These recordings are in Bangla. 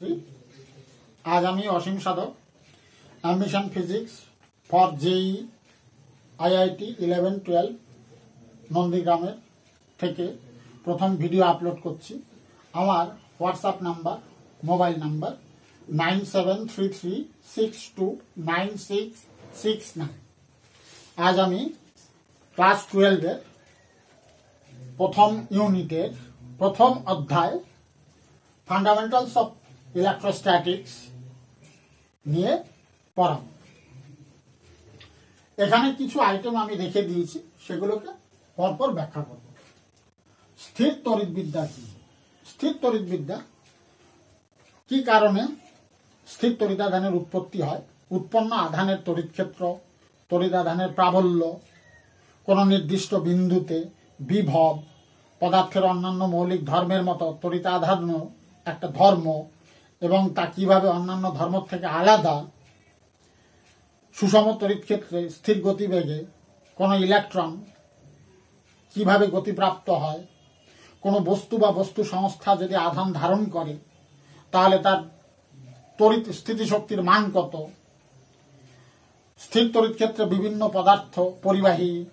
আজ আমি Asim Sadhak ambition physics for JEE IIT eleven twelve নন্দীগ্রামের থেকে প্রথম ভিডিও আপলোড করছি। আমার WhatsApp number mobile number nine seven three three six two nine six six nine আজ আমি ক্লাস টুয়েলভের প্রথম ইউনিটের প্রথম অধ্যায় ফান্ডামেন্টালস অফ ইলেকট্রোস্ট্যাটিক্স নিয়ে পড়াব। এখানে কিছু আইটেম আমি রেখে দিয়েছি, সেগুলোকে পরপর ব্যাখ্যা করব। স্থির তড়িৎবিদ্যা কি? স্থির তড়িৎবিদ্যা কি কারণে স্থির তড়িতাধানের উৎপত্তি হয়? উৎপন্ন আধানের তড়িৎ ক্ষেত্র তড়িতাধানের প্রাবল্য, কোনো নির্দিষ্ট বিন্দুতে বিভব, পদার্থের অন্যান্য মৌলিক ধর্মের মতো তড়িতাধান্য, একটা ধর্ম এবং তা কীভাবে অন্যান্য ধর্ম থেকে আলাদা, সুষম তড়িৎ ক্ষেত্রে স্থির গতিবেগে কোনো ইলেকট্রন কীভাবে গতিপ্রাপ্ত হয়, কোনো বস্তু বা বস্তু সংস্থা যদি আধান ধারণ করে, তাহলে তার তড়িৎ স্থিতিশক্তির মান কত? স্থির তড়িৎ ক্ষেত্রে বিভিন্ন পদার্থ, পরিবাহী,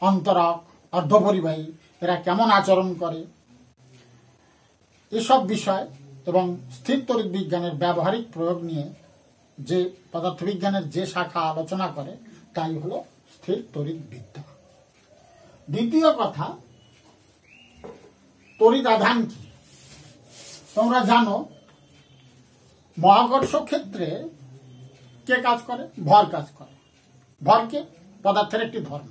অন্তরক, অর্ধপরিবাহী, এরা কেমন আচরণ করে? এসব বিষয় এবং স্থির তড়িৎ বিজ্ঞানের ব্যবহারিক প্রয়োগ নিয়ে যে পদার্থবিজ্ঞানের যে শাখা আলোচনা করে, তাই হল স্থির তড়িৎ বিদ্যা। দ্বিতীয় কথা, তড়িৎ আধান কি? তোমরা জানো, মহাকর্ষ ক্ষেত্রে কে কাজ করে? ভর কাজ করে। ভরকে পদার্থের একটি ধর্ম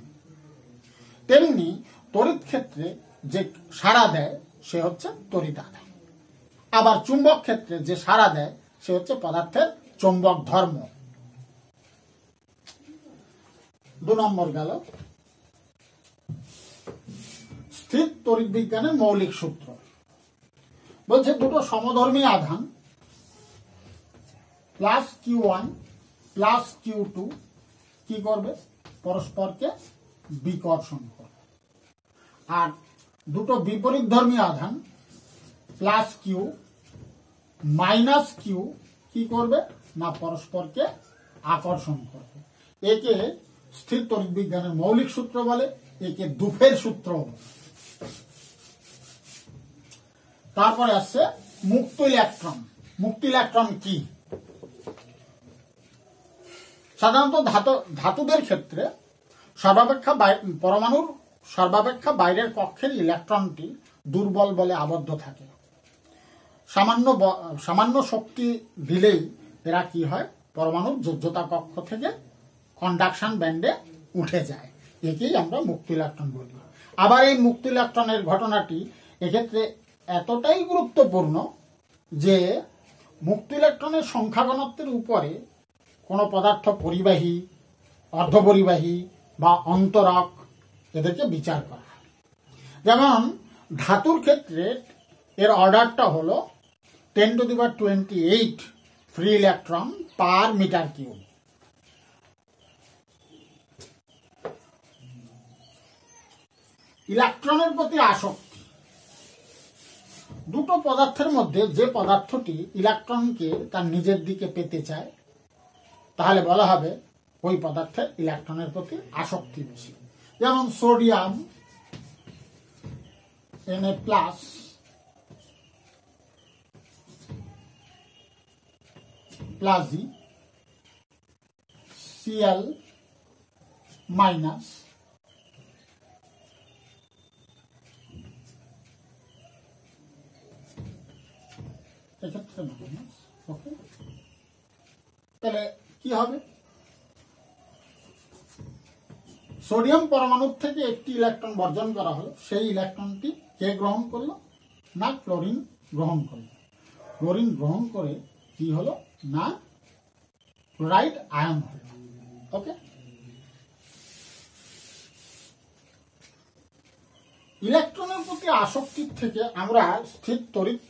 তেমনি তড়িৎ ক্ষেত্রে যে সাড়া দেয়, সে হচ্ছে তড়িৎ আধান। আবার চুম্বক ক্ষেত্রে যে সাড়া দেয়, সে হচ্ছে পদার্থের চুম্বক ধর্ম। দু নম্বর গেল। স্থির তড়িৎ বিজ্ঞানের মৌলিক সূত্র। বলছে দুটো সমধর্মী আধান, plus q one, plus q two, কি করবে? পরস্পরকে বিকর্ষণ করবে। আর দুটো বিপরীত ধর্মী আধান, প্লাস কিউ মাইনাস কিউ কি করবে? না, পরস্পরকে আকর্ষণ করবে। একে স্থির তড়িৎ বিজ্ঞানের মৌলিক সূত্র বলে, একে দুফের সূত্র তারপরে আসছে মুক্ত ইলেকট্রন। মুক্ত ইলেকট্রন কি? সাধারণত ধাতু, ধাতুদের ক্ষেত্রে সর্বাপেক্ষা পরমাণুর সর্বাপেক্ষা বাইরের কক্ষের ইলেকট্রনটি দুর্বল বলে আবদ্ধ থাকে। সামান্য সামান্য শক্তি দিলেই এরা কি হয়? পরমাণুর যোগ্যতা কক্ষ থেকে কন্ডাকশন ব্যান্ডে উঠে যায়। একেই আমরা মুক্ত ইলেকট্রন বলি। আবার এই মুক্ত ইলেকট্রনের ঘটনাটি এক্ষেত্রে এতটাই গুরুত্বপূর্ণ যে মুক্ত ইলেকট্রনের সংখ্যা ঘনত্বের উপরে কোনো পদার্থ পরিবাহী, অর্ধপরিবাহী বা অন্তরক এদেরকে বিচার করা যেমন ধাতুর ক্ষেত্রে এর অর্ডারটা হলো ten to the power twenty eight free electron per metre cube. ইলেকট্রনের প্রতি আসক্তি। দুটো পদার্থের মধ্যে যে পদার্থটি ইলেকট্রনকে তার নিজের দিকে পেতে চায়, তাহলে বলা হবে ওই পদার্থের ইলেকট্রনের প্রতি আসক্তি বেশি। যেমন সোডিয়াম এন এ প্লাস প্লাজি সিএল মাইনাস এক্ষেত্রে মাইনাস তাহলে কি হবে? সোডিয়াম পরমাণুর থেকে একটি ইলেকট্রন বর্জন করা হলো। সেই ইলেকট্রনটি কে গ্রহণ করল? না, ক্লোরিন গ্রহণ করল। ক্লোরিন গ্রহণ করে কি হলো? না? ক্লোরাইড আয়ন হলো ওকে ইলেকট্রনের প্রতি আসক্তির থেকে আমরা স্থির তড়িৎ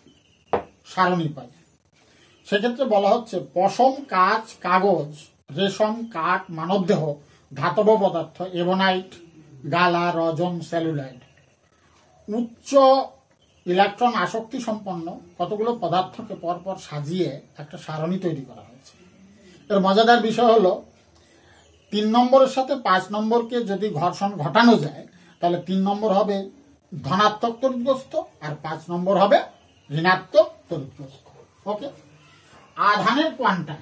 সারণী পাই। সেক্ষেত্রে বলা হচ্ছে পশম, কাঁচ, কাগজ, রেশম, কাঠ, মানবদেহ, ধাতব পদার্থ এবনাইট গালা, রজন সেলুলাইড উচ্চ ইলেকট্রন আসক্তি সম্পন্ন কতগুলো পদার্থকে পরপর সাজিয়ে একটা সারণী তৈরি করা হয়েছে। এর মজাদার বিষয় হলো, তিন নম্বরের সাথে পাঁচ নম্বরকে যদি ঘর্ষণ ঘটানো যায়, তাহলে তিন নম্বর হবে ধনাত্মক তড়িৎগ্রস্ত আর পাঁচ নম্বর হবে ঋণাত্মক তড়িৎগ্রস্ত ওকে? আধানের কোয়ান্টা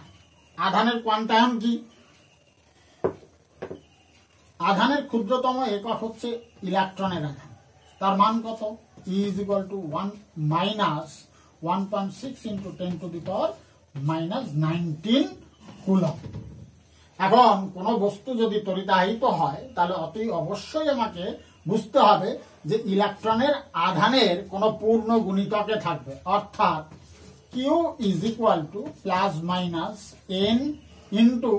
আধানের কোয়ান্টায়ন কি? আধানের ক্ষুদ্রতম একক হচ্ছে ইলেকট্রনের আধান। তার মান কত? Equal to one minus one point six into ten to the power minus nineteen coulomb এখন কোনো বস্তু যদি তরিতাহিত হয়, তাহলে অতি অবশ্যই আমাকে বুঝতে হবে যে ইলেকট্রনের আধানের কোনো পূর্ণ গুণিতকে থাকবে। অর্থাৎ q is equal to plus minus n into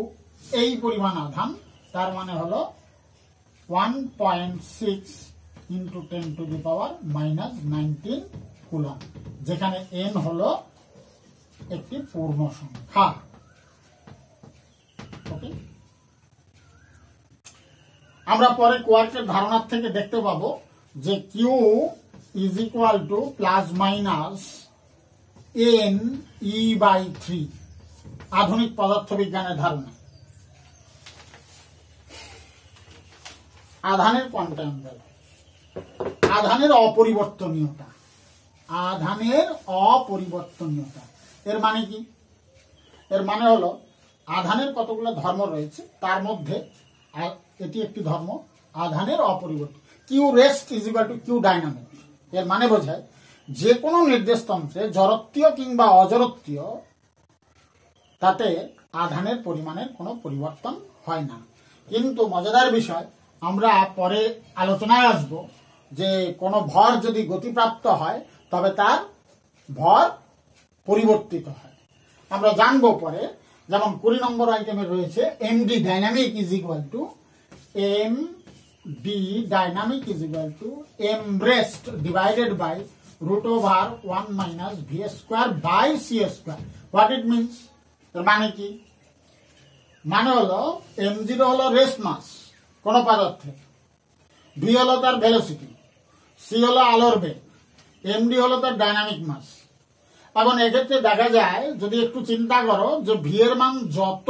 এই পরিমাণ আধান, তার মানে হলো one point six into ten to the power minus nineteen coulomb যেখানে এন হলো একটি পূর্ণ সংখ্যা। আমরা পরে কোয়ার্কের ধারণার থেকে দেখতে পাবো যে q is equal to plus minus n e by three আধুনিক পদার্থবিজ্ঞানের ধারণা। আধানের কোয়ান্টাম আধানের অপরিবর্তনীয়তা। আধানের অপরিবর্তনীয়তা। এর মানে কি? এর মানে হলো, আধানের কতগুলো ধর্ম রয়েছে, তার মধ্যে এটি একটি ধর্ম, আধানের অপরিবর্তন। Q rest is equal to q dynamic এর মানে বোঝায় যে কোনো নির্দেশতন্ত্রে জড়ত্বীয় কিংবা অজরত্বীয় তাতে আধানের পরিমাণের কোনো পরিবর্তন হয় না। কিন্তু মজাদার বিষয়, আমরা পরে আলোচনায় আসব। যে কোনো ভর যদি গতিপ্রাপ্ত হয়, তবে তার ভর পরিবর্তিত হয়। আমরা জানব পরে, যেমন কুড়ি নম্বর আইটেমে রয়েছে m d dynamic is equal to m d dynamic is equal to m rest divided by root over one minus v square by c square what it means এর মানে কি? মানে হলো এম জিরো হলো রেস্ট মাস কোন পদার্থে ভি হলো তার ভেলোসিটি সি হলো আলোর বেগ, এমডি হলো তার ডাইনামিক মাস। এখন এক্ষেত্রে দেখা যায়, যদি একটু চিন্তা করো, যে ভি এর মান যত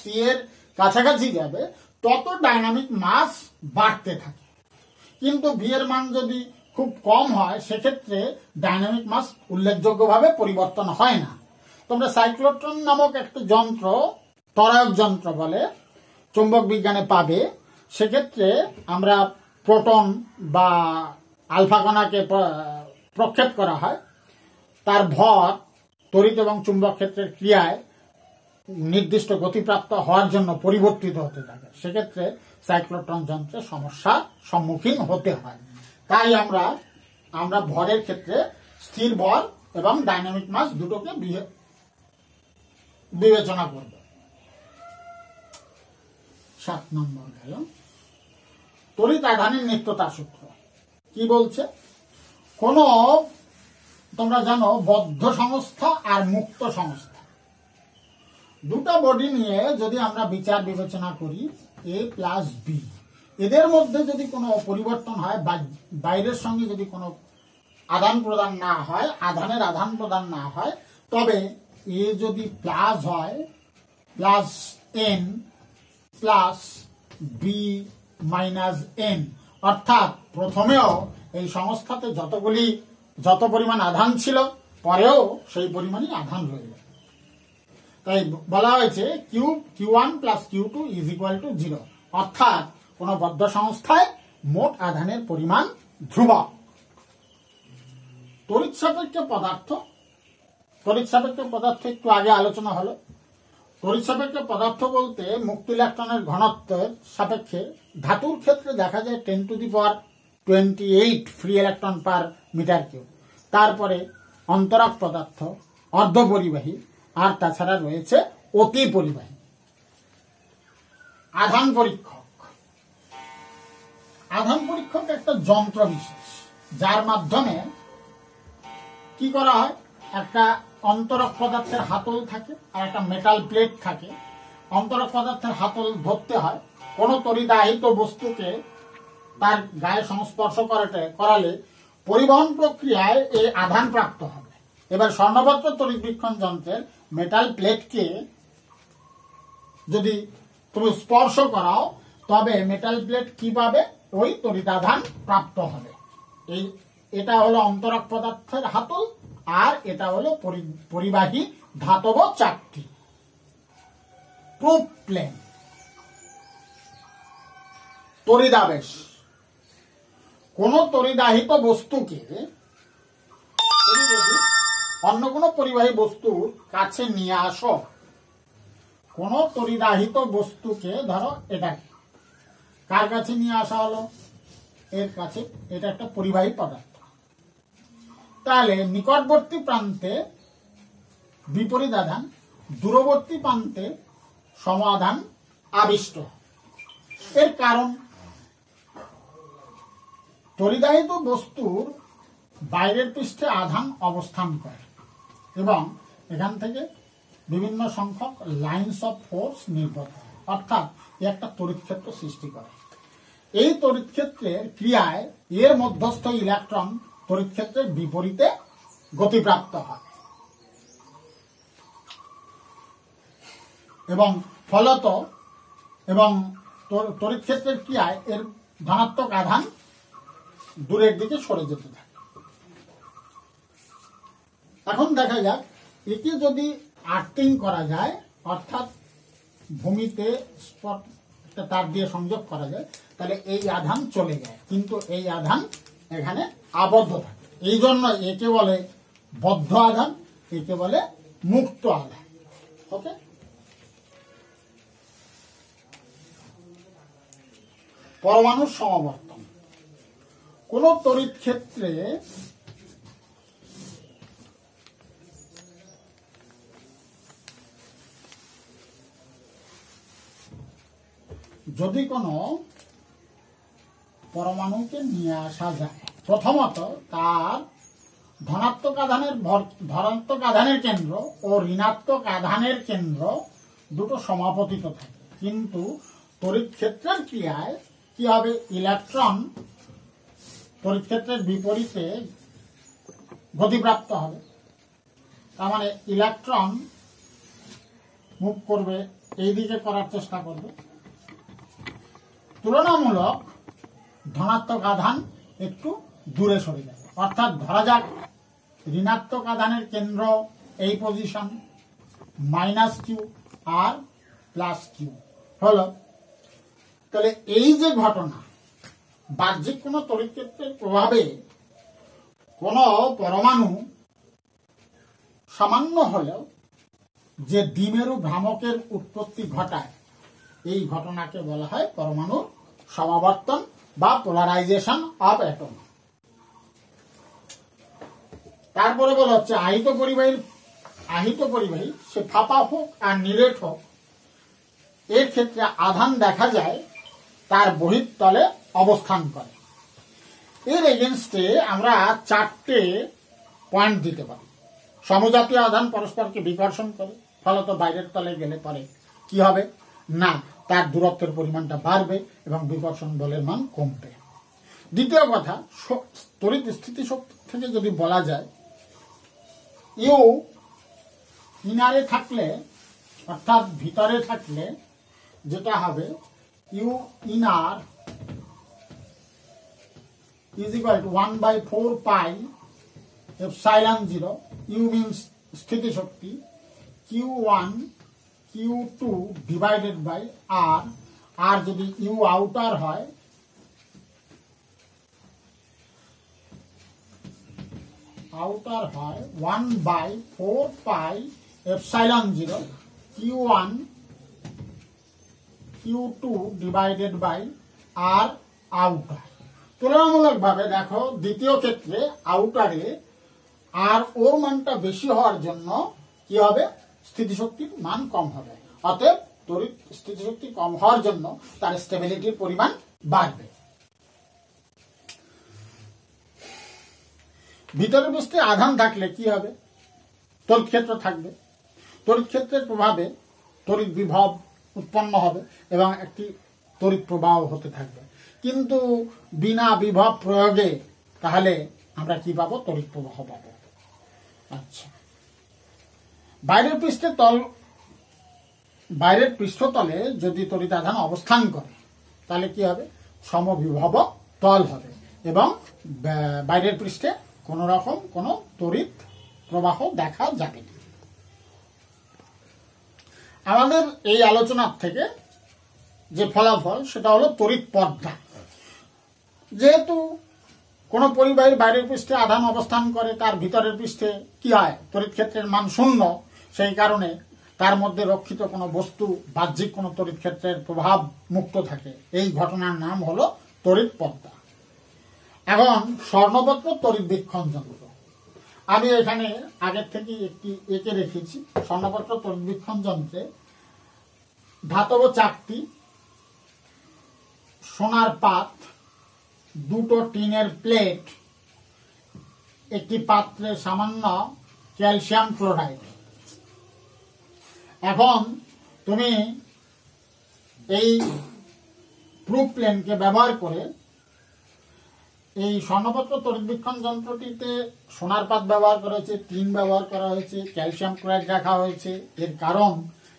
সি এর কাছাকাছি যাবে, তত ডাইনামিক মাস বাড়তে থাকে। কিন্তু ভি এর মান যদি খুব কম হয়, সেক্ষেত্রে ডাইনামিক মাস উল্লেখযোগ্যভাবে পরিবর্তন হয় না। তোমরা সাইক্লোট্রন নামক একটা যন্ত্র ত্বরায়ক যন্ত্র বলে, চুম্বক বিজ্ঞানে পাবে। সেক্ষেত্রে আমরা প্রোটন বা আলফা কণাকে প্রক্ষেপ করা হয়। তার ভর তড়িৎ এবং চুম্বক ক্ষেত্রের ক্রিয়ায় নির্দিষ্ট গতিপ্রাপ্ত হওয়ার জন্য পরিবর্তিত হতে থাকে। সেক্ষেত্রে সাইক্লোট্রন যন্ত্রে সমস্যার সম্মুখীন হতে হয়। তাই আমরা আমরা ভরের ক্ষেত্রে স্থির ভর এবং ডাইনামিক মাস দুটোকে বিবেচনা করব। সাত নম্বর গেল। তড়িৎ আধানের নিত্যতা সূত্র। কি বলছে? কোন, তোমরা জানো, বদ্ধ সংস্থা আর মুক্ত সংস্থা। দুটো বডি নিয়ে যদি আমরা বিচার বিবেচনা করি এ প্লাস বি এদের মধ্যে যদি কোনো পরিবর্তন হয় বাইরের সঙ্গে যদি কোনো আদান প্রদান না হয় আধানের আদান প্রদান না হয়, তবে এ যদি প্লাস হয় plus n plus B minus n অর্থাৎ প্রথমেও এই সংস্থাতে যতগুলি, যত পরিমাণ আধান ছিল, পরেও সেই পরিমাণই আধান রইল। তাই বলা হয়েছে q q one plus q two is equal to zero. অর্থাৎ কোন বদ্ধ সংস্থায় মোট আধানের পরিমাণ ধ্রুবক। তড়িৎ সাপেক্ষ পদার্থ, তড়িৎ সাপেক্ষ পদার্থ একটু আগে আলোচনা হলো। তড়িৎ সাপেক্ষ পদার্থ বলতে মুক্ত ইলেকট্রনের ঘনত্বের সাপেক্ষে ধাতুর ক্ষেত্রে দেখা যায় ten to the power twenty eight free electron per metre cube তারপরে অন্তরক পদার্থ, অর্ধপরিবাহী, আর তাছাড়া রয়েছে অতি পরিবাহী। আধান পরীক্ষক। আধান পরীক্ষক একটা যন্ত্র বিশেষ, যার মাধ্যমে কি করা হয়? একটা অন্তরক পদার্থের হাতল থাকে আর একটা মেটাল প্লেট থাকে। অন্তরক পদার্থের হাতল ধরতে হয়। কোন তরিদাহিত বস্তুকে তার গায়ে সংস্পর্শ করাতে, করালে পরিবহন প্রক্রিয়ায় এই আধান প্রাপ্ত হবে। এবার স্বর্ণপত্র তড়িৎবীক্ষণ যন্ত্রের মেটাল প্লেটকে যদি তুমি স্পর্শ করাও, তবে মেটাল প্লেট কি পাবে ওই তড়িতাধান প্রাপ্ত হবে। এই, এটা হলো অন্তরক পদার্থের হাতল, আর এটা হলো পরি- পরিবাহী ধাতব চাকতি। প্রুফ প্লেন তড়িদাবেশ কোন তরিদাহিত বস্তুকে তুমি যদি অন্য কোনো পরিবাহী বস্তুর কাছে নিয়ে আসো। কোন তরিদাহিত বস্তুকে ধরো এটাকে। কার কাছে নিয়ে আসা হলো? এর কাছে। এটা একটা পরিবাহী পদার্থ। তাহলে নিকটবর্তী প্রান্তে বিপরীত আধান দূরবর্তী প্রান্তে সমাধান আবিষ্ট। এর কারণ তরিদাহিত বস্তুর বাইরের পৃষ্ঠে আধান অবস্থান করে এবং এখান থেকে বিভিন্ন সংখ্যক লাইন্স অফ ফোর্স নির্গত অর্থাৎ একটা তড়িৎ ক্ষেত্র সৃষ্টি করে। এই তড়িৎ ক্ষেত্রের ক্রিয়ায় এর মধ্যস্থ ইলেকট্রন তড়িৎ ক্ষেত্রের বিপরীতে গতিপ্রাপ্ত হয়। এবং ফলত এবং তড়- তড়িৎ ক্ষেত্রের ক্রিয়ায় এর ধনাত্মক আধান দূরের দিকে সরে যেতে থাকে। এখন দেখা যাক, একে যদি আর্থিং করা যায়, অর্থাৎ ভূমিতে স্পট তার দিয়ে সংযোগ করা যায়, তাহলে এই আধান চলে যায়। কিন্তু এই আধান এখানে আবদ্ধ থাকে। এই জন্য একে বলে বদ্ধ আধান, একে বলে মুক্ত আধান। ওকে? পরমাণুর সমাবর্তন। কোন তড়িৎ ক্ষেত্রে যদি কোনো পরমাণুকে নিয়ে আসা যায়, প্রথমত তার ধনাত্মক আধানের ধনাত্মক আধানের কেন্দ্র ও ঋণাত্মক আধানের কেন্দ্র দুটো সমাপতিত থাকে। কিন্তু তড়িৎ ক্ষেত্রের ক্রিয়ায় কি হবে? ইলেকট্রন তড়িৎ ক্ষেত্রের বিপরীতে গতিপ্রাপ্ত হবে। তার মানে ইলেকট্রন মুভ করবে এই দিকে করার চেষ্টা করবে। তুলনামূলক ধনাত্মক আধান একটু দূরে সরে যাবে। অর্থাৎ ধরা যাক, ঋণাত্মক আধানের কেন্দ্র এই পজিশন মাইনাস কিউ আর প্লাস কিউ হলো, তাহলে এই যে ঘটনা বাহ্যিক কোনো তড়িৎ ক্ষেত্রের প্রভাবে কোনো পরমাণু সামান্য হলেও যে দ্বিমেরু ভ্রামকের উৎপত্তি ঘটায়, এই ঘটনাকে বলা হয় পরমাণুর সমাবর্তন বা পোলারাইজেশন অফ অ্যাটম। তারপরে বলা হচ্ছে, আহিত পরিবাহীর আহিত পরিবাহী, সে ফাঁপা হোক আর নিরেট হোক, এর ক্ষেত্রে আধান দেখা যায় তার বহির্তলে অবস্থান করে। এর এগেনস্টে আমরা চারটে পয়েন্ট দিতে পারি। সমজাতীয় আধান পরস্পরকে বিকর্ষণ করে, ফলত বাইরের তলে গেলে পরে কি হবে? না, তার দূরত্বের পরিমাণটা বাড়বে এবং বিকর্ষণ বলের মান কমবে। দ্বিতীয় কথা শ- তড়িৎ স্থিতিশক্তি থেকে যদি বলা যায় ইউ ইনারে থাকলে, অর্থাৎ ভিতরে থাকলে যেটা হবে, U inner is equal to 1 by 4 pi epsilon 0 u means স্থিতি শক্তি q1 q2 divided by r আর যদি u আউটার হয় আউটার হয় 1 by 4 pi epsilon 0 q1 q2 divided by r outer তুলনামূলকভাবে দেখো, দ্বিতীয় ক্ষেত্রে আউটারে আর ওর মানটা বেশি হওয়ার জন্য কি হবে? স্থিতিশক্তির মান কম হবে। অতএব তড়িৎ স্থিতিশক্তি কম হওয়ার জন্য তার স্টেবিলিটির পরিমাণ বাড়বে। ভিতরে বসতে আধান থাকলে কি হবে? তড়িৎ ক্ষেত্র থাকবে। তড়িৎ ক্ষেত্রের প্রভাবে তড়িৎ বিভব উৎপন্ন হবে এবং একটি তড়িৎ প্রবাহ হতে থাকবে। কিন্তু বিনা বিভব প্রয়োগে, তাহলে আমরা কি পাবো? তড়িৎ প্রবাহ পাবো। আচ্ছা। বাইরের পৃষ্ঠে তল বাইরের পৃষ্ঠতলে যদি তড়িৎ আধান অবস্থান করে, তাহলে কি হবে? সমবিভব তল হবে এবং বাইরের পৃষ্ঠে কোনো রকম কোনো তড়িৎ প্রবাহ দেখা যাবে না। আমাদের এই আলোচনার থেকে যে ফলাফল, সেটা হলো তড়িৎ পর্দা। যেহেতু কোনো পরিবাহীর বাইরের পৃষ্ঠে আধান অবস্থান করে, তার ভিতরের পৃষ্ঠে কি হয়? তড়িৎ ক্ষেত্রের মান শূন্য। সেই কারণে তার মধ্যে রক্ষিত কোনো বস্তু, বাহ্যিক কোনো তড়িৎ ক্ষেত্রের প্রভাব মুক্ত থাকে। এই ঘটনার নাম হলো তড়িৎ পর্দা এখন স্বর্ণপত্র তড়িৎ বীক্ষণ যন্ত্র আমি এখানে আগের থেকে একটি এঁকে রেখেছি। স্বর্ণপত্র তড়িৎ বীক্ষণ যন্ত্রে ধাতব চাকতি, সোনার পাত দুটো টিনের প্লেট, একটি পাত্রে সামান্য ক্যালসিয়াম ক্লোরাইড। এখন তুমি এই প্রুফ প্লেনকে ব্যবহার করে এই স্বর্ণপত্র তড়িৎবীক্ষণ যন্ত্রটিতে সোনার পাত ব্যবহার করা হয়েছে, টিন ব্যবহার করা হয়েছে, ক্যালসিয়াম ক্লোরাইড রাখা হয়েছে। এর কারণ,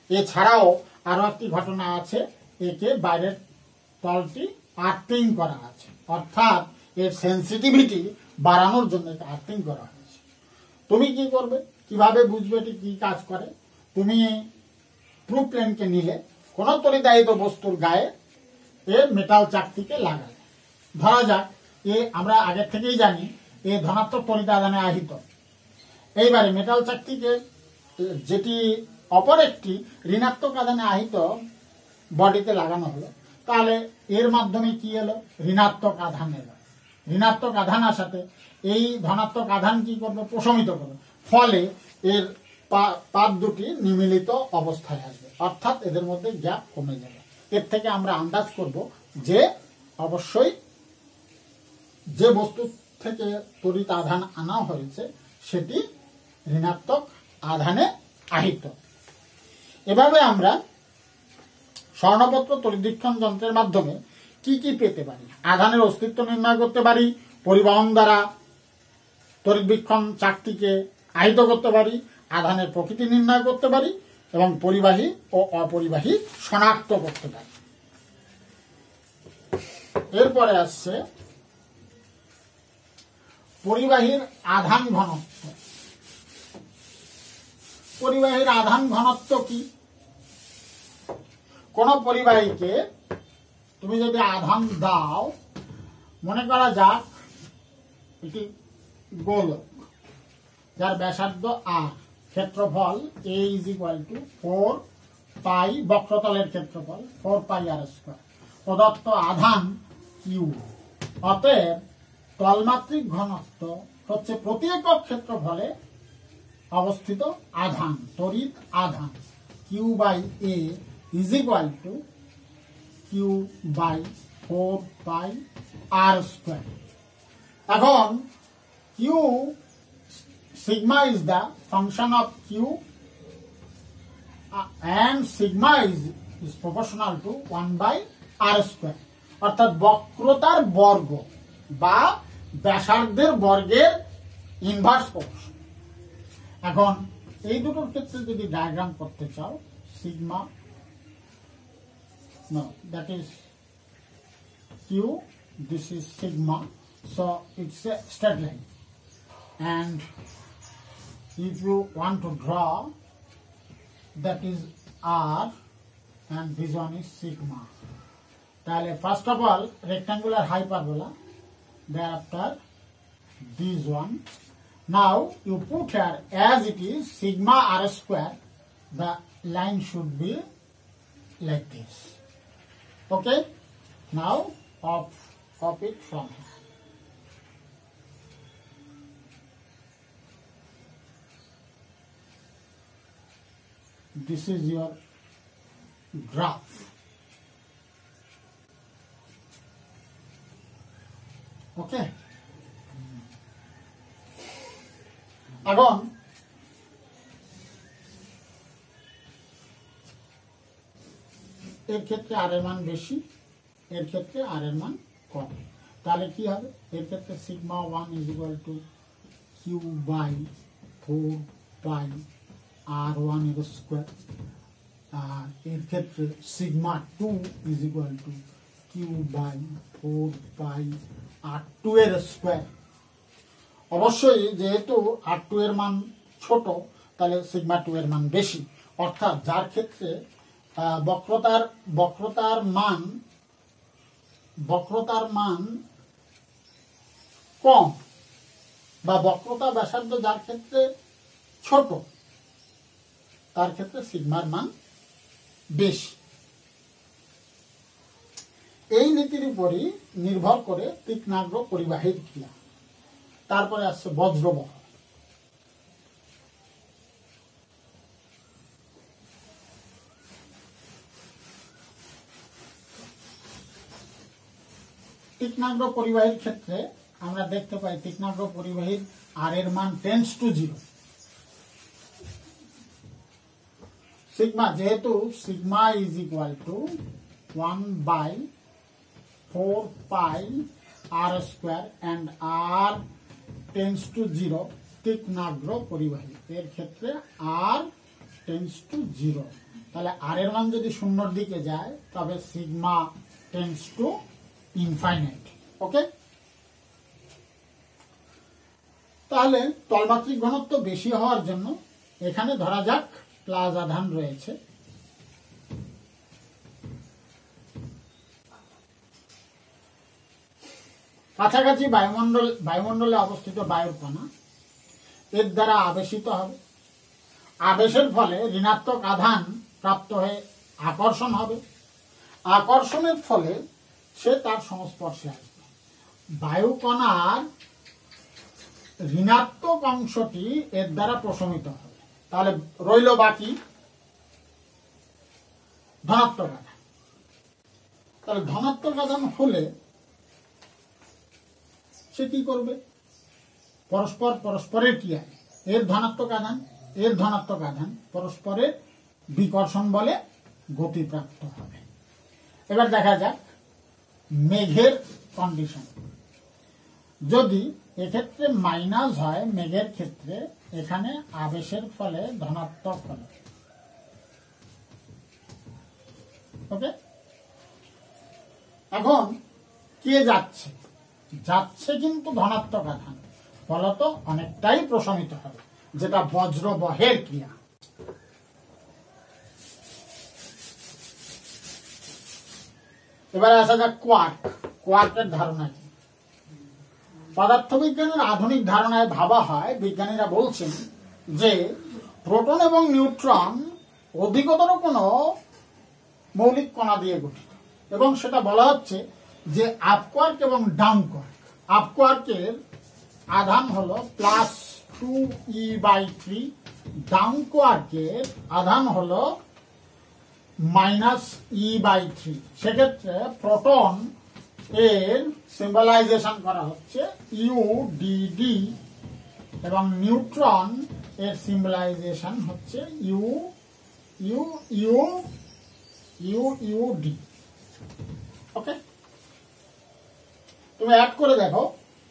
এছাড়াও আরও একটি ঘটনা আছে, একে বাইরের তলটি আর্থিং করা আছে। অর্থাৎ এর সেন্সিটিভিটি বাড়ানোর জন্য আর্থিং করা হয়েছে। তুমি কি করবে? কীভাবে বুঝবে এটি কি কাজ করে? তুমি প্রুফ প্লেনকে নিলে, কোন তরিদায়িত বস্তুর গায়ে এ মেটাল চাকতিকে লাগালে। ধরা যাক, এ আমরা আগের থেকেই জানি, এ ধনাত্মক তরিদাদানে আহিত। এইবারে মেটাল চাকতিকে, যেটি অপর একটি ঋণাত্মক আধানে আহিত বডিতে লাগানো হলো। তাহলে এর মাধ্যমে কি এলো? ঋণাত্মক আধান এলো। ঋণাত্মক আধান আসাতে এই ধনাত্মক আধান কি করবে প্রশমিত করবে ফলে এর পা- পাত দুটি নিমিলিত অবস্থায় আসবে। অর্থাৎ এদের মধ্যে গ্যাপ কমে যাবে। এর থেকে আমরা আন্দাজ করব যে অবশ্যই যে বস্তু থেকে তড়িৎ আধান আনা হয়েছে, সেটি ঋণাত্মক আধানে আহিত। এভাবে আমরা স্বর্ণপত্র তরিদীক্ষণ যন্ত্রের মাধ্যমে কি কি পেতে পারি? আধানের অস্তিত্ব নির্ণয় করতে পারি, পরিবহন দ্বারা তরিদীক্ষণ চাকতিকে আহিত করতে পারি, আধানের প্রকৃতি নির্ণয় করতে পারি এবং পরিবাহী ও অপরিবাহী শনাক্ত করতে পারি। এরপরে আসছে পরিবাহীর আধান ঘনত্ব। পরিবাহীর আধান ঘনত্ব কি? কোন পরিবাহীকে তুমি যদি আধান দাও, মনে করা যাক, এটি গোলক, যার ব্যাসার্ধ আর ক্ষেত্রফল A is equal to four pi বক্রতলের ক্ষেত্রফল ফোর পাই আর স্কোয়ার প্রদত্ত আধান কিউ অতএব তলমাত্রিক ঘনত্ব হচ্ছে প্রতি একক ক্ষেত্রফলে অবস্থিত আধান, তড়িৎ আধান। Q by A is equal to q by four by r square এখন q sigma is the function of q uh, and sigma is, is proportional to 1 by r square. অর্থাৎ বক্রতার বর্গ বা ব্যাসার্ধের বর্গের ইনভার্স প্রপোর্শন এখন এই দুটোর ক্ষেত্রে যদি ডায়াগ্রাম করতে চাও sigma no that is q this is sigma so it's a straight line and if you want to draw that is r and this one is sigma তাহলে first of all rectangular hyperbola thereafter this one now you put here as it is sigma r square the line should be like this okay? Now off off it from here. This is your graph. Okay? Again এর ক্ষেত্রে আর এর মান বেশি, এর ক্ষেত্রে আর এর মান কম। তাহলে কি হবে? এর ক্ষেত্রে sigma one is equal to Q by four pi R ওয়ানের স্কোয়ার আর এর ক্ষেত্রে sigma two is equal to Q by four pi R two এর স্কোয়ার অবশ্যই যেহেতু আর টু এর মান ছোট, তাহলে সিগমা টু এর মান বেশি। অর্থাৎ যার ক্ষেত্রে বক্রতার বক্রতার মান বক্রতার মান কম বা বক্রতা ব্যাসার্ধ যার ক্ষেত্রে ছোট, তার ক্ষেত্রে সিগমার মান বেশি। এই নীতির উপরই নির্ভর করে তীক্ষ্ণাগ্র পরিবাহীর ক্রিয়া। তারপরে আসছে বজ্রবহ তীক্ষ্ণাগ্র পরিবাহীর ক্ষেত্রে আমরা দেখতে পাই তীক্ষ্ণাগ্র পরিবাহীর আর এর মান টেন্স টু জিরো সিগমা, যেহেতু sigma is equal to one by four pi R square and R tends to zero তীক্ষ্ণাগ্র পরিবাহী। এর ক্ষেত্রে আর টেন্স টু জিরো তাহলে আর এর মান যদি শূন্যর দিকে যায়, তবে sigma tends to infinite okay তাহলে তলমাত্রিক ঘনত্ব বেশি হওয়ার জন্য এখানে ধরা যাক প্লাজ আধান রয়েছে। কাছাকাছি বায়ুমণ্ডল, বায়ুমণ্ডলে অবস্থিত বায়ুর কণা, এর দ্বারা আবেশিত হবে। আবেশের ফলে ঋণাত্মক আধান প্রাপ্ত হয়ে আকর্ষণ হবে। আকর্ষণের ফলে সে তার সংস্পর্শে আসবে। বায়ু কণার ঋণাত্মক অংশটি এর দ্বারা প্রশমিত হবে। তাহলে রইল বাকি ধনাত্মক আধান তাহলে ধনাত্মক আধান হলে সে কি করবে? পরস্পর পরস্পরের ক্রিয়ায় এর ধনাত্মক আধান, এর ধনাত্মক আধান পরস্পরের বিকর্ষণ বলে গতিপ্রাপ্ত হবে। এবার দেখা যাক মেঘের কন্ডিশন যদি এক্ষেত্রে মাইনাস হয় মেঘের ক্ষেত্রে, এখানে আবেশের ফলে ধনাত্মক হবে। ওকে এখন কে যাচ্ছে? যাচ্ছে কিন্তু ধনাত্মক আধান। ফলত অনেকটাই প্রশমিত হবে, যেটা বজ্রবহের ক্রিয়া। এবারে আসা যাক কোয়ার্ক কোয়ার্কের ধারণা কি? পদার্থবিজ্ঞানের আধুনিক ধারণায় ভাবা হয়, বিজ্ঞানীরা বলছেন যে প্রোটন এবং নিউট্রন অধিকতর কোনো মৌলিক কণা দিয়ে গঠিত। এবং সেটা বলা হচ্ছে যে আপকোয়ার্ক এবং ডাউন কোয়ার্ক আপকোয়ার্কের আধান হলো plus two E by three down কোয়ার্কের আধান হলো মাইনাস ই বাই থ্রি সেক্ষেত্রে প্রোটন এর সিম্বলাইজেশন করা হচ্ছে ইউ ডি এবং নিউট্রন এর সিম্বলাইজেশন হচ্ছে U U U U U D okay তুমি অ্যাড করে দেখো।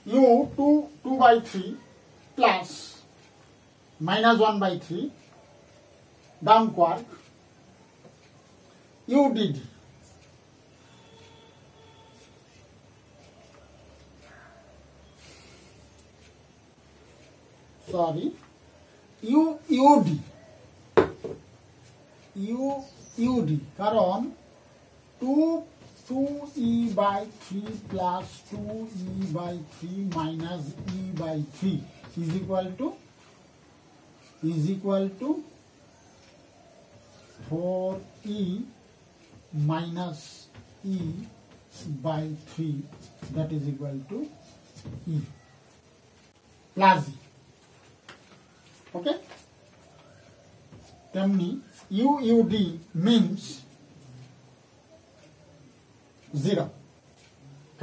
U two two by three plus minus one by three down quark UDD sorry U UD U UD কারণ two two E by three plus two E by three minus E by three is equal to is equal to four E minus E by 3 that is equal to E plus E. Okay? তেমনি UUD means zero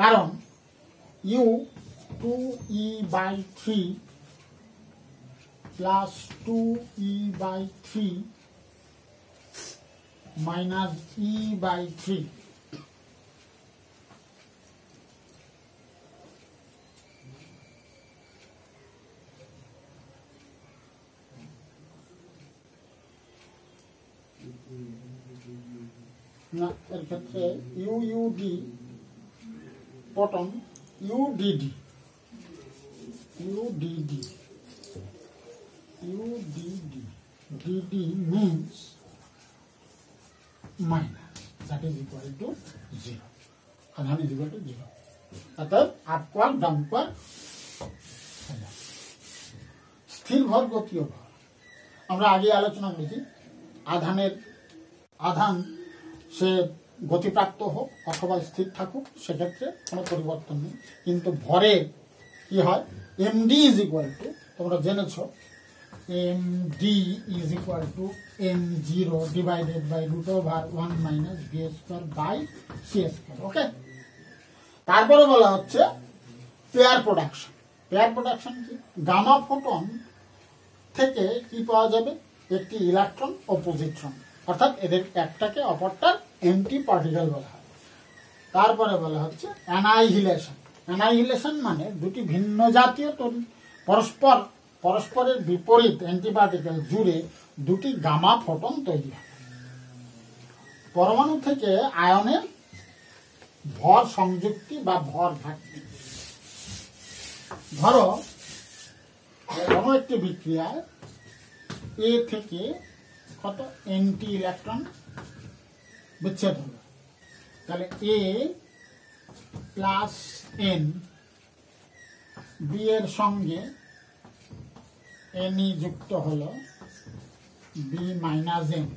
কারণ U 2E by 3 plus 2E by 3 minus E by 3. U U D. Bottom U D D. U D D. U D D. D D means means minus. That is equal to zero. আধান is equal to zero. অর্থাৎ আপওয়ার ডাউনওয়ার স্থির ভর গতীয় ভর আমরা আগে আলোচনা করেছি, আধানের, আধান সে গতিপ্রাপ্ত হোক অথবা স্থির থাকুক, সেক্ষেত্রে কোনো পরিবর্তন নেই। কিন্তু ভরে কি হয়? এমডি ইজ ইকুয়াল টু তোমরা জেনেছ is equal to M zero divided by root over one minus V square by C square okay তারপরে বলা হচ্ছে পেয়ার প্রোডাকশন পেয়ার প্রোডাকশন কি? গামা ফোটন থেকে কি পাওয়া যাবে? একটি ইলেকট্রন ও পজিট্রন অর্থাৎ এদের একটাকে অপরটার এন্টি পার্টিকেল বলা হয়। তারপরে বলা হচ্ছে অ্যানাইহিলেশন অ্যানাইহিলেশন মানে দুটি ভিন্ন জাতীয় পরস্পর পরস্পরের বিপরীত অ্যান্টিপার্টিকেল জুড়ে দুটি গামা ফোটন তৈরি হয়। পরমাণু থেকে আয়নের ভর সংযুক্তি বা ভর ঘাটতি ধরো, কোনো একটি বিক্রিয়ায় এ থেকে কত এনটি ইলেকট্রন বিচ্ছেদ হলো। তাহলে এ প্লাস এন বি এর সঙ্গে এনই যুক্ত হলো। বি মাইনাস এন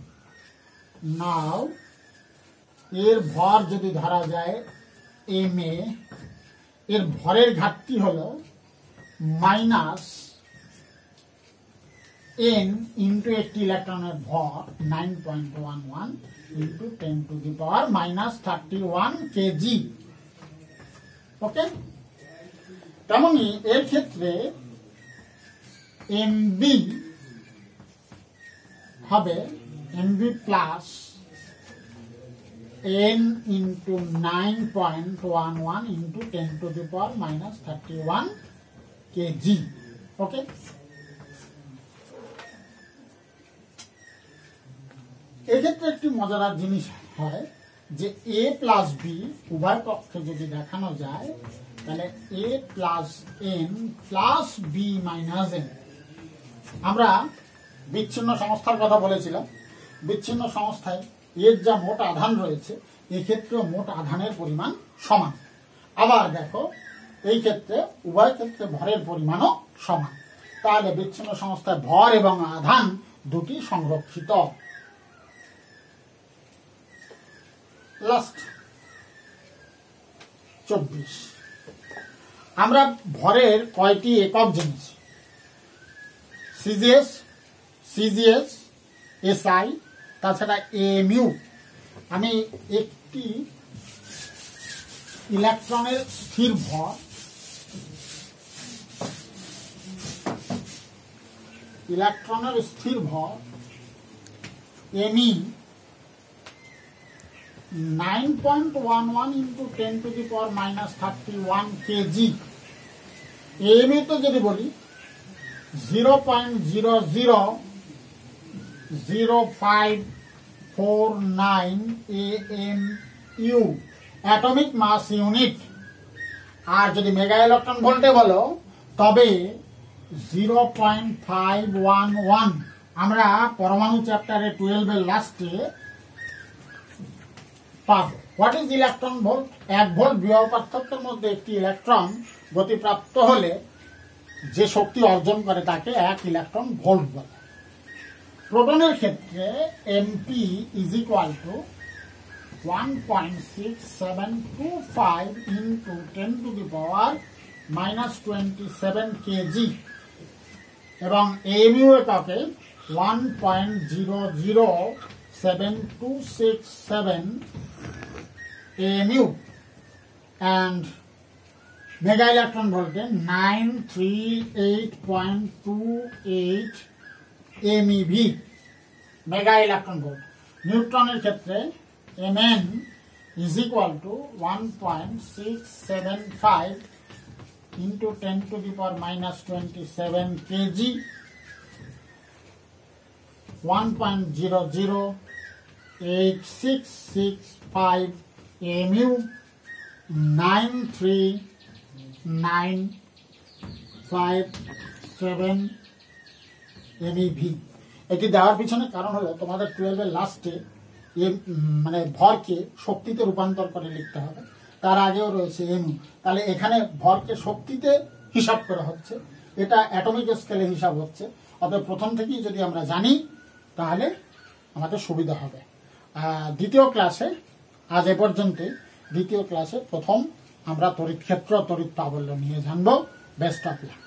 নাও এর ভর যদি ধরা যায় এম এ এর ভরের ঘাটতি হলো মাইনাস এন ইন্টু একটি ইলেকট্রনের ভর nine point one one into ten to the power minus thirty one KG okay তেমনি এর ক্ষেত্রে এমবি হবে MB plus n into 9.11 into 10 to the power minus 31 kg. Okay? এক্ষেত্রে একটি মজাদার জিনিস হয় যে এ প্লাস বি উভয় পক্ষে যদি দেখানো যায়, তাহলে A plus N plus B minus N আমরা বিচ্ছিন্ন সংস্থার কথা বলেছিলাম। বিচ্ছিন্ন সংস্থায় এর যা মোট আধান রয়েছে এক্ষেত্রেও মোট আধানের পরিমাণ সমান। আবার দেখো, এই ক্ষেত্রে, উভয় ক্ষেত্রে ভরের পরিমাণও সমান। তাহলে বিচ্ছিন্ন সংস্থায় ভর এবং আধান দুটি সংরক্ষিত। লাস্ট চব্বিশ। আমরা ভরের কয়টি একক জেনেছি? সিজিএস সিজিএস এসআই তাছাড়া এমইউ আমি একটি ইলেকট্রনের স্থির ভর, ইলেকট্রনের স্থির ভর ME nine point one one into ten to the power minus thirty one KG ME তো যদি বলি zero point zero zero five four nine M U atomic mass unit আর যদি মেগা ইলেকট্রন ভোল্টে বলো, তবে zero point five one one আমরা পরমাণু চ্যাপ্টারে টুয়েলভের লাস্টে পাব। হোয়াট ইজ ইলেকট্রন ভোল্ট এক ভোল্ট বিবাহ পার্থক্যের মধ্যে একটি ইলেকট্রন গতিপ্রাপ্ত হলে যে শক্তি অর্জন করে তাকে এক ইলেকট্রন ভোল্ট বলে। প্রোটনের ক্ষেত্রে MP is equal to one point six seven two five into ten to the power minus twenty seven KG এবং এমইউ এককে one point zero zero seven two six seven MU and mega electron बोलते हैं nine three eight point two eight M E भी मेगा इलेक्ट्रॉन बोल्ट নিউট্রনের ক্ষেত্রে mn is equal to 1.675 into 10 to the power minus 27 kg 1.00866 mu 93 nine five seven MeV. এটি দেওয়ার পিছনে কারণ হলো তোমাদের টুয়েলভের লাস্টে এম মানে ভরকে শক্তিতে রূপান্তর করে লিখতে হবে। তার আগেও রয়েছে এমু তাহলে এখানে ভরকে শক্তিতে হিসাব করা হচ্ছে। এটা অ্যাটমিক স্কেলে হিসাব হচ্ছে। অতএব প্রথম থেকেই যদি আমরা জানি, তাহলে আমাদের সুবিধা হবে। দ্বিতীয় ক্লাসে আজ এ পর্যন্তই। দ্বিতীয় ক্লাসে প্রথম আমরা তড়িৎ ক্ষেত্র তড়িৎ প্রাবল্য নিয়ে জানব। Best of luck.